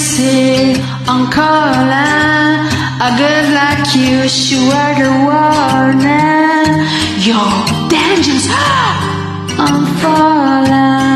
see on calling. A girl like you, she wear the warning. You're dangerous. I'm falling.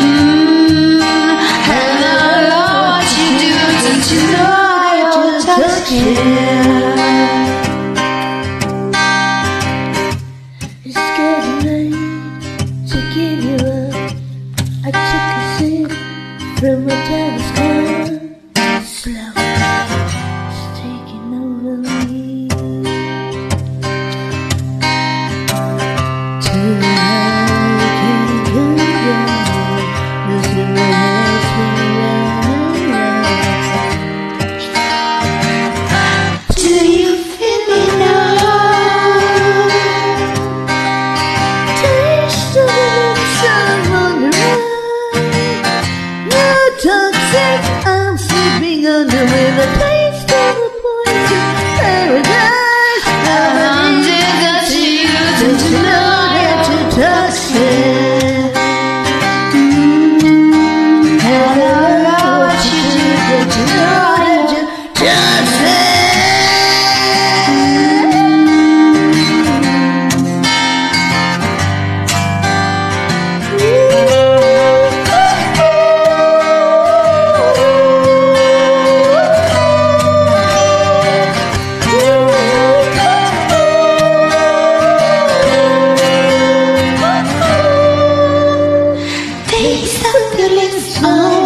Mm, and I what you do, don't you know you're toxic? It's getting late to give you up. I took a sip from a devil's cup. Slow, I'm feeling small.